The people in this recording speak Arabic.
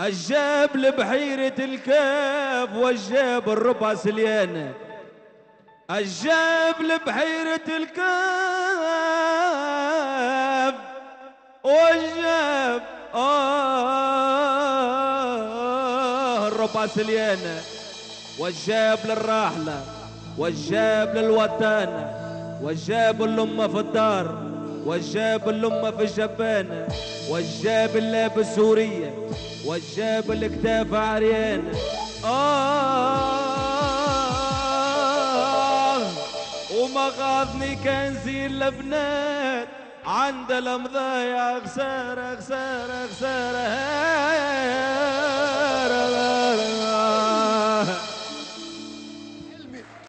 الجاب لبحيرة الكاف والجاب الربع سليانة الجاب لبحيرة الكاف والجاب آه الربع سليانة والجاب للراحلة والجاب للوطن والجاب الأمة في الدار والجاب الأمة في الجبانة والجاب اللابس سورية والجاب الكتاف عريانة آه وما غاضني كان زين لبنات عند المضايع خسارة خسارة خسارة